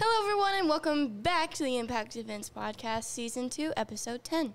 Hello, everyone, and welcome back to the Impact Defense Podcast, Season 2, Episode 10.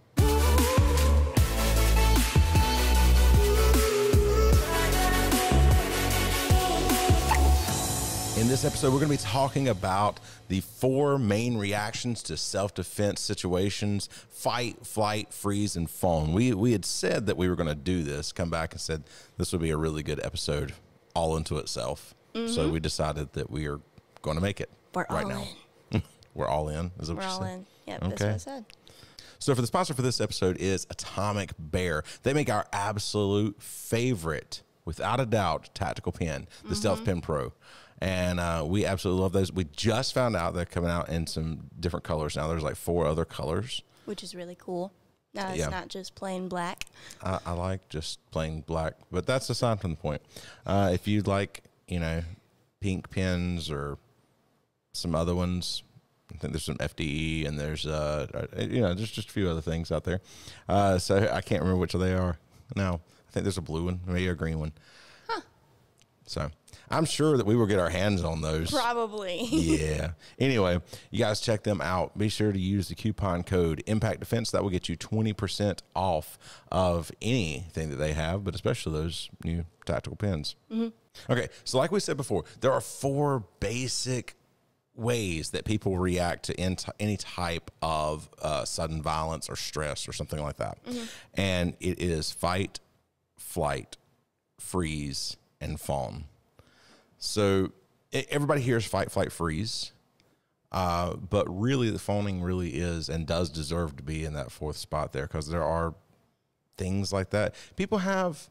In this episode, we're going to be talking about the four main reactions to self defense situations fight, flight, freeze, and fawn. We, we had said that we were going to do this, come back and said this would be a really good episode all into itself. So mm-hmm. we decided that we are going to make it We're right all now. in. We're all in. Is that We're what all said? in. Yep, that's what I said. So for the sponsor for this episode is Atomic Bear. They make our absolute favorite, without a doubt, tactical pen, the Stealth Pen Pro. And uh, we absolutely love those. We just found out they're coming out in some different colors now. There's like four other colors. Which is really cool. Now it's Yeah. not just plain black. I, I like just plain black, but that's aside from the point. Uh, if you'd like, you know, pink pens or some other ones, I think there's some FDE and there's, uh, uh, you know, there's just a few other things out there. Uh, so I can't remember which they are. No, I think there's a blue one, maybe a green one. So I'm sure that we will get our hands on those. Probably. yeah. Anyway, you guys check them out. Be sure to use the coupon code Impact Defense. That will get you 20% off of anything that they have, but especially those new tactical pens. Okay. So, like we said before, there are four basic ways that people react to in any type of uh, sudden violence or stress or something like that. And it is fight, flight, freeze, and fawn. So everybody hears fight, flight, freeze. Uh, but really, the phoning really is and does deserve to be in that fourth spot there because there are things like that. People have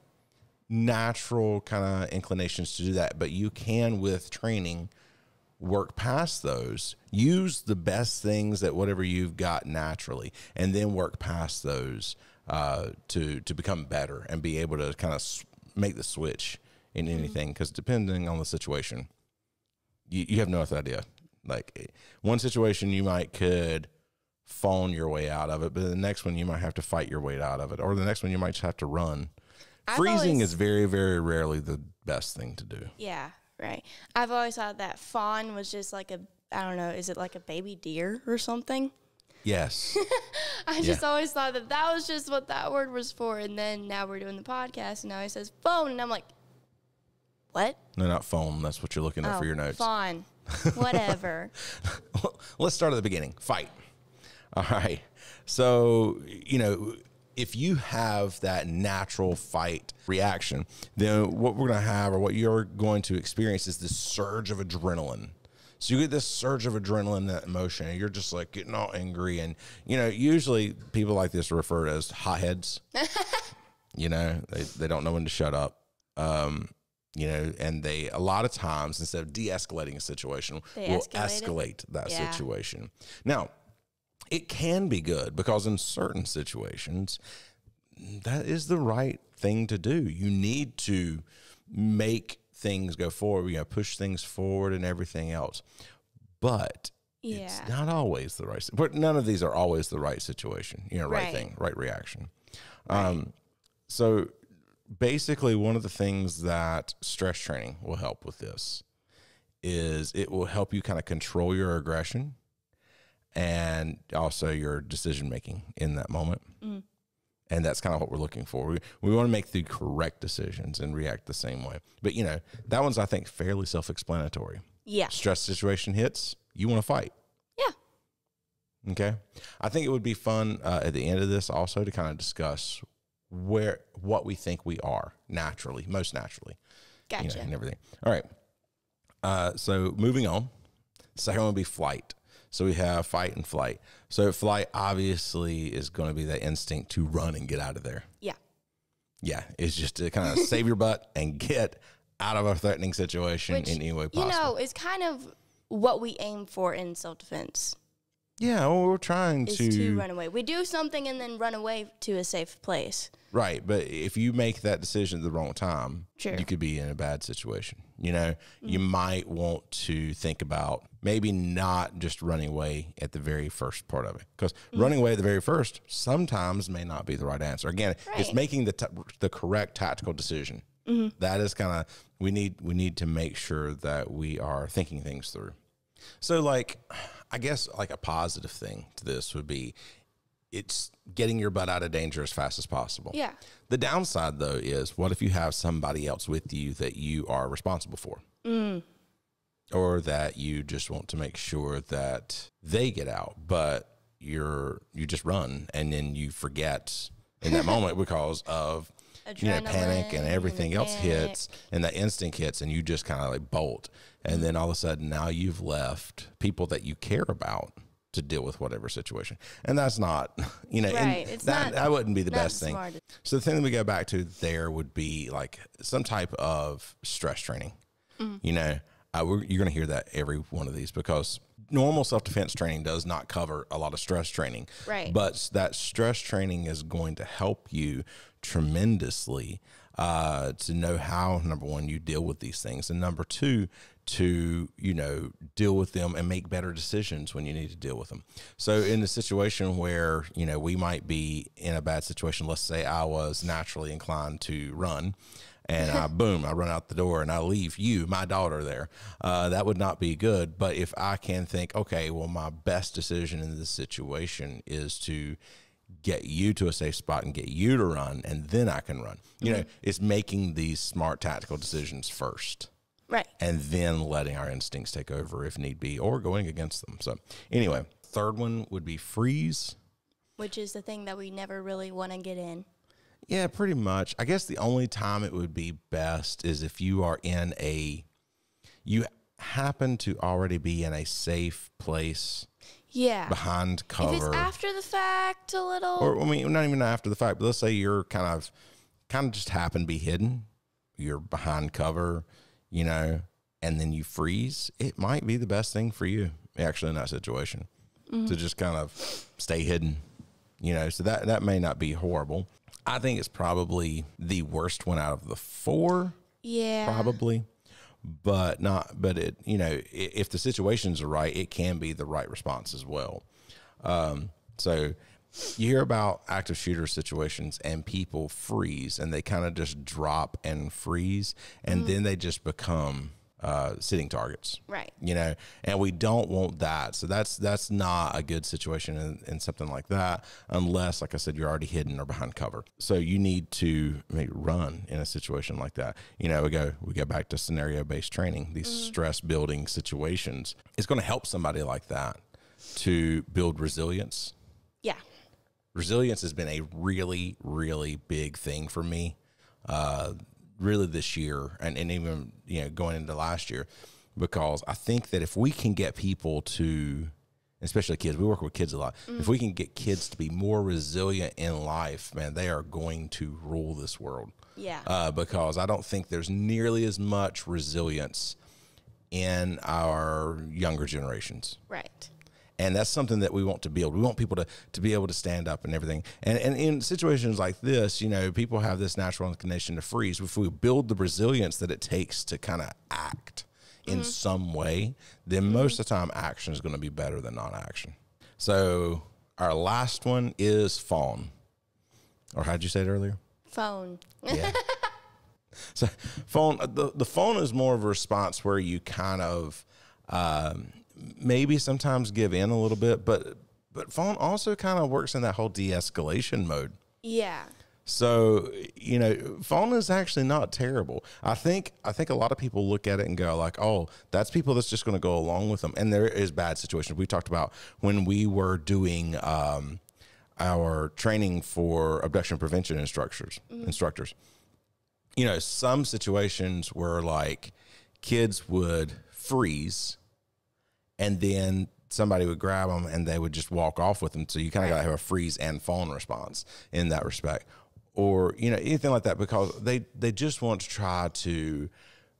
natural kind of inclinations to do that, but you can, with training, work past those. Use the best things that whatever you've got naturally, and then work past those uh, to to become better and be able to kind of make the switch in anything. Because depending on the situation, you, you have no other idea. Like eh, one situation, you might could phone your way out of it, but the next one you might have to fight your way out of it, or the next one you might just have to run. I've Freezing always- is very, very rarely the best thing to do. Yeah, right. I've always thought that fawn was just like a, I don't know, is it like a baby deer or something? Yes. I just always thought that that was just what that word was for. And then now we're doing the podcast, and now he says phone, and I'm like, what? no, not phone. That's what you're looking at Oh, for your notes. Fawn. Whatever. Let's start at the beginning. Fight. All right. So, you know, if you have that natural fight reaction, then what we're going to have or what you're going to experience is this surge of adrenaline. So you get this surge of adrenaline, that emotion, and you're just like getting all angry. And, you know, usually people like this are referred as hotheads. you know, they, they don't know when to shut up. Um, you know, and they a lot of times instead of de-escalating a situation, They will escalate escalate that Yeah. situation. Now, it can be good because in certain situations, that is the right thing to do. You need to make things go forward, you know, push things forward and everything else. But Yeah. it's not always the right. But none of these are always the right situation. You know, right, Right. thing, right reaction. Um, so basically, one of the things that stress training will help with this is it will help you kind of control your aggression and also your decision making in that moment. And that's kind of what we're looking for. We, we want to make the correct decisions and react the same way. But, you know, that one's, I think, fairly self explanatory. Yeah. Stress situation hits, you want to fight. Yeah. Okay. I think it would be fun uh, at the end of this also to kind of discuss where what we think we are naturally, most naturally, you know, and everything. All right. Uh, so moving on, second one would be flight. So we have fight and flight. So flight obviously is going to be that instinct to run and get out of there. Yeah. Yeah, it's just to kind of save your butt and get out of a threatening situation Which, in any way you possible. know, it's kind of what we aim for in self defense yeah, well, we're trying to, to run away. We do something and then run away to a safe place. right, but if you make that decision at the wrong time, Sure. you could be in a bad situation. You know, you mm. might want to think about maybe not just running away at the very first part of it, because mm. running away at the very first sometimes may not be the right answer. Again, it's making the t- the correct tactical decision. Mm-hmm. That is kind of we need we need to make sure that we are thinking things through. So, like, I guess like a positive thing to this would be it's getting your butt out of danger as fast as possible. Yeah. The downside, though, is what if you have somebody else with you that you are responsible for? Mm. Or that you just want to make sure that they get out, but you're you just run and then you forget in that moment because of you know panic and everything else hits and that instinct hits and you just kind of like bolt and then all of a sudden now you've left people that you care about to deal with whatever situation. And that's not you know Right, it's that, not- that wouldn't be the best thing. so the thing that we go back to there would be like some type of stress training. Mm-hmm. you know uh, we're, you're going to hear that every one of these because normal self-defense training does not cover a lot of stress training. Right. but that stress training is going to help you tremendously uh, to know how number one you deal with these things and number two to you know deal with them and make better decisions when you need to deal with them so in the situation where you know we might be in a bad situation let's say i was naturally inclined to run and I boom, I run out the door and I leave you, my daughter, there. Uh, that would not be good. But if I can think, okay, well, my best decision in this situation is to get you to a safe spot and get you to run, and then I can run. You know, mm-hmm. it's making these smart tactical decisions first Right. and then letting our instincts take over if need be or going against them. So, anyway, third one would be freeze. Which is the thing that we never really want to get in. Yeah, pretty much. I guess the only time it would be best is if you are in a, you happen to already be in a safe place Yeah. behind cover. If it's after the fact a little. or, I mean, not even after the fact, but let's say you're kind of, kind of just happen to be hidden. You're behind cover, you know, and then you freeze. It might be the best thing for you, actually, in that situation, to mm-hmm. just kind of stay hidden, you know. So that that may not be horrible. I think it's probably the worst one out of the four yeah. probably but not but it you know if the situations are right it can be the right response as well. Um, so you hear about active shooter situations and people freeze and they kind of just drop and freeze and then they just become uh, sitting targets. Right. you know and we don't want that. So that's that's not a good situation in, in something like that unless like i said you're already hidden or behind cover. So you need to maybe run in a situation like that. You know we go we go back to scenario based training these stress building situations. It's going to help somebody like that to build resilience. Yeah. resilience has been a really really big thing for me. Uh really this year and, and even you know going into last year because i think that if we can get people to especially kids we work with kids a lot if we can get kids to be more resilient in life man they are going to rule this world Yeah. uh, because I don't think there's nearly as much resilience in our younger generations right. And that's something that we want to build. We want people to to be able to stand up and everything. And and in situations like this, you know, people have this natural inclination to freeze. If we build the resilience that it takes to kind of act in some way, then most of the time action is going to be better than non-action. So our last one is fawn. Or how'd you say it earlier? Phone. Yeah. so phone the the phone is more of a response where you kind of um, maybe sometimes give in a little bit, but but phone also kind of works in that whole de-escalation mode. Yeah. So you know, phone is actually not terrible. I think I think a lot of people look at it and go like, "Oh, that's people that's just going to go along with them." And there is bad situations. We talked about when we were doing um, our training for abduction prevention instructors. Instructors, you know, some situations where like kids would freeze, and then somebody would grab them and they would just walk off with them. So you kind of got to have a freeze and phone response in that respect, or you know anything like that because they they just want to try to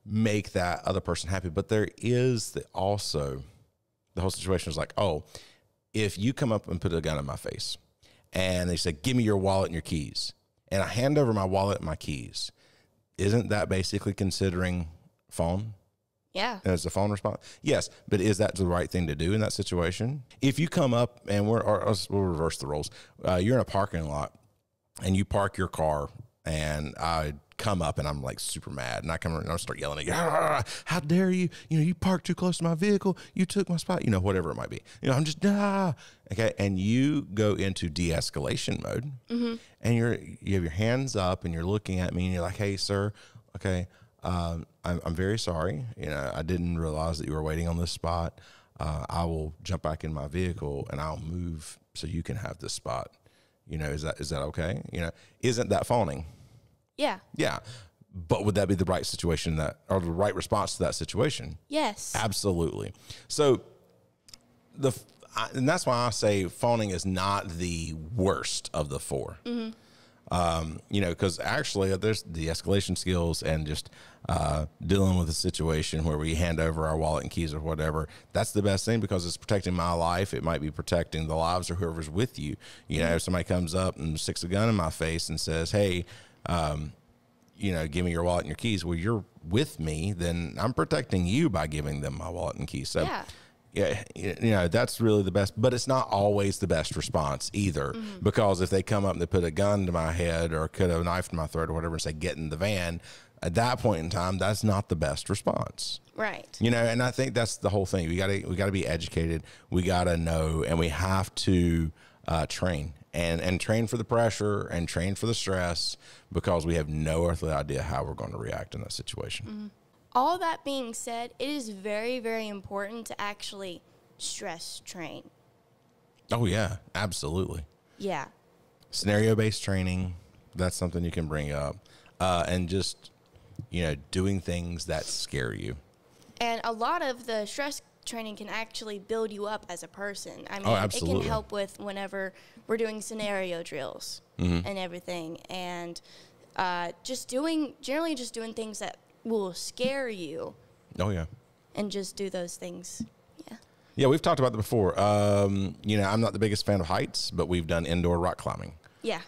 make that other person happy. But there is the, also the whole situation is like, oh, if you come up and put a gun in my face, and they say, "Give me your wallet and your keys," and I hand over my wallet and my keys, isn't that basically considering phone? Yeah. as a phone response? Yes, but is that the right thing to do in that situation? If you come up and we're, or, we'll reverse the roles. Uh, you're in a parking lot and you park your car and I come up and I'm like super mad, and I come and I start yelling at you, "Ah, how dare you? You know, you parked too close to my vehicle, you took my spot, you know, whatever it might be. You know, I'm just ah, okay, and you go into de-escalation mode, and you're you have your hands up and you're looking at me and you're like, hey, sir, okay. Um, I'm, I'm very sorry. You know, I didn't realize that you were waiting on this spot. Uh, I will jump back in my vehicle and I'll move so you can have this spot. You know, is that is that okay? You know, isn't that fawning? Yeah. Yeah, but would that be the right situation that or the right response to that situation? Yes. Absolutely. So the I- and that's why I say phoning is not the worst of the 4 Um, you know, because actually there's the escalation skills and just uh, dealing with a situation where we hand over our wallet and keys or whatever. That's the best thing because it's protecting my life. It might be protecting the lives of whoever's with you. You know, if somebody comes up and sticks a gun in my face and says, "Hey," um, you know, give me your wallet and your keys. Well, you're with me, then I'm protecting you by giving them my wallet and keys. So, Yeah. Yeah, you know, that's really the best, but it's not always the best response either. Because if they come up and they put a gun to my head or cut a knife to my throat or whatever and say, get in the van, at that point in time, that's not the best response. right. You know, and I think that's the whole thing. We got to we got to be educated. We got to know, and we have to uh, train and and train for the pressure and train for the stress because we have no earthly idea how we're going to react in that situation. All that being said, it is very, very important to actually stress train. Oh yeah, absolutely. Yeah. Scenario based training. That's something you can bring up, uh, and just you know doing things that scare you. And a lot of the stress training can actually build you up as a person. I mean, Oh, it can help with whenever we're doing scenario drills Mm-hmm. and everything. And uh, just doing, generally, just doing things that will scare you Oh yeah. and just do those things. Yeah. Yeah, we've talked about that before. Um, you know, I'm not the biggest fan of heights, but we've done indoor rock climbing. Yeah.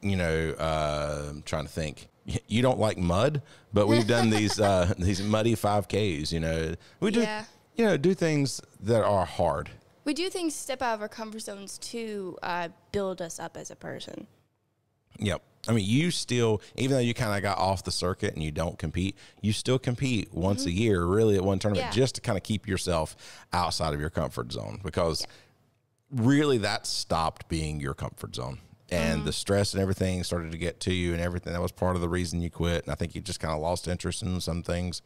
you know, uh, I'm trying to think. You don't like mud, but we've done these uh, these muddy 5Ks. You know, we do Yeah. you know do things that are hard. we do things step out of our comfort zones to uh, build us up as a person. Yep. I mean, you still, even though you kind of got off the circuit and you don't compete, you still compete once a mm-hmm. year, really, at one tournament, Yeah. just to kind of keep yourself outside of your comfort zone because really that stopped being your comfort zone. And the mm-hmm. stress and everything started to get to you, and everything that was part of the reason you quit. And I think you just kind of lost interest in some things,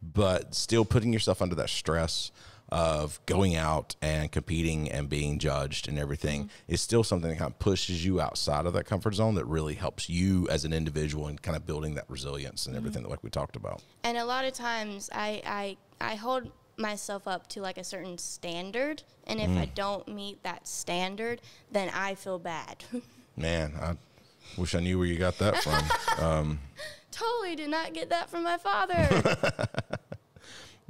but still putting yourself under that stress of going out and competing and being judged and everything mm-hmm. is still something that kind of pushes you outside of that comfort zone that really helps you as an individual and kind of building that resilience and everything mm-hmm. that like we talked about. And a lot of times I, I, I hold myself up to like a certain standard. And if I mm. don't meet that standard, then I feel bad. Man, I wish I knew where you got that from. Um, totally did not get that from my father.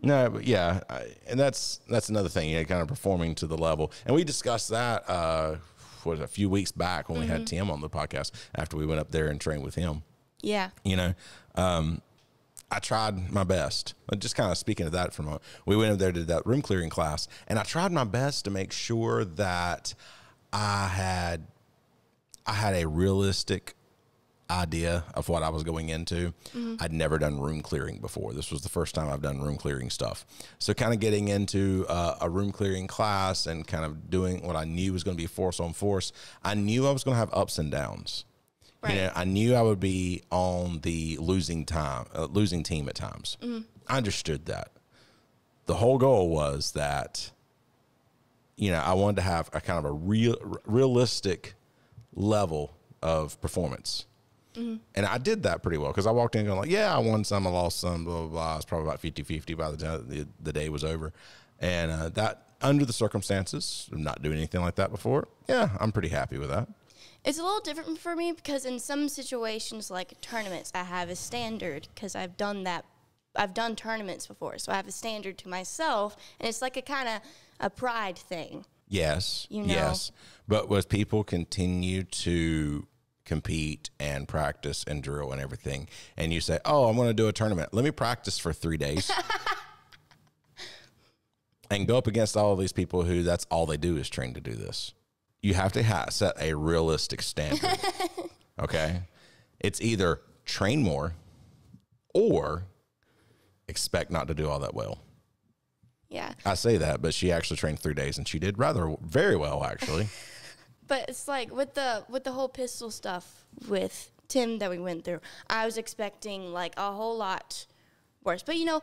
No, but yeah, I, and that's that's another thing. Know, kind of performing to the level, and we discussed that uh, what a few weeks back when we had Tim on the podcast after we went up there and trained with him. yeah. You know, um, I tried my best. But Just kind of speaking of that for a moment, we went up there to that room clearing class, and I tried my best to make sure that I had I had a realistic idea of what I was going into. I'd never done room clearing before. This was the first time I've done room clearing stuff. So, kind of getting into uh, a room clearing class and kind of doing what I knew was going to be force on force, I knew I was going to have ups and downs. Right. You know, I knew I would be on the losing time, uh, losing team at times. I understood that. The whole goal was that, you know, I wanted to have a kind of a real, realistic level of performance. And I did that pretty well because I walked in going like, yeah, I won some, I lost some, blah, blah, blah. It's probably about 50 50 by the time the, the day was over. And uh, that, under the circumstances, of not doing anything like that before, yeah, I'm pretty happy with that. It's a little different for me because in some situations, like tournaments, I have a standard because I've done that. I've done tournaments before, so I have a standard to myself, and it's like a kind of a pride thing. Yes. You know? Yes. But as people continue to compete and practice and drill and everything, and you say, Oh, I'm going to do a tournament. Let me practice for three days. and go up against all of these people who that's all they do is train to do this. You have to ha- set a realistic standard. okay. It's either train more or expect not to do all that well. Yeah. I say that, but she actually trained three days and she did rather very well, actually. But it's like with the with the whole pistol stuff with Tim that we went through, I was expecting like a whole lot worse. But you know,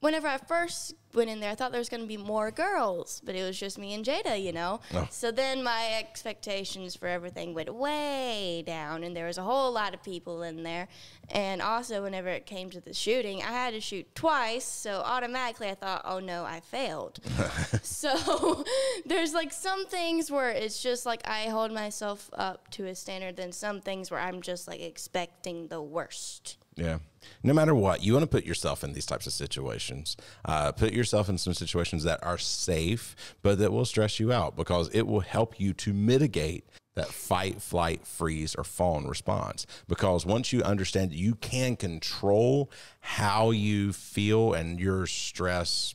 whenever I first went in there, I thought there was going to be more girls, but it was just me and Jada, you know. Oh. So then my expectations for everything went way down, and there was a whole lot of people in there. And also, whenever it came to the shooting, I had to shoot twice, so automatically I thought, oh no, I failed. so there's like some things where it's just like I hold myself up to a standard, then some things where I'm just like expecting the worst. Yeah. No matter what, you want to put yourself in these types of situations. Uh, put yourself in some situations that are safe, but that will stress you out because it will help you to mitigate that fight, flight, freeze, or fawn response. Because once you understand that you can control how you feel and your stress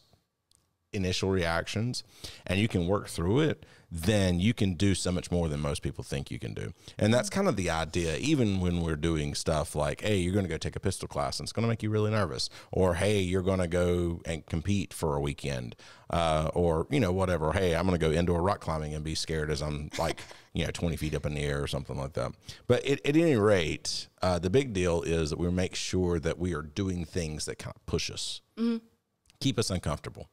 initial reactions and you can work through it, then you can do so much more than most people think you can do. And that's kind of the idea, even when we're doing stuff like, hey, you're going to go take a pistol class and it's going to make you really nervous. Or, hey, you're going to go and compete for a weekend. Uh, or, you know, whatever. Hey, I'm going to go indoor rock climbing and be scared as I'm like, you know, 20 feet up in the air or something like that. But it, at any rate, uh, the big deal is that we make sure that we are doing things that kind of push us, keep us uncomfortable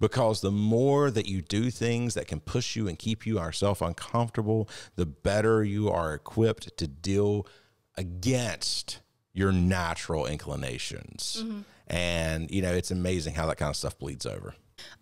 because the more that you do things that can push you and keep you ourself uncomfortable, the better you are equipped to deal against your natural inclinations. Mm-hmm. And, you know, it's amazing how that kind of stuff bleeds over.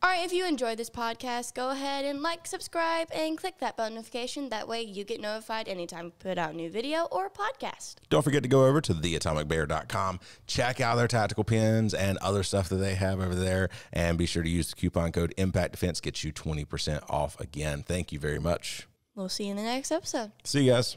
All right, if you enjoyed this podcast, go ahead and like, subscribe, and click that bell notification. That way you get notified anytime we put out a new video or podcast. Don't forget to go over to theatomicbear.com, check out their tactical pins and other stuff that they have over there, and be sure to use the coupon code Impact Defense, gets you 20% off again. Thank you very much. We'll see you in the next episode. See you guys.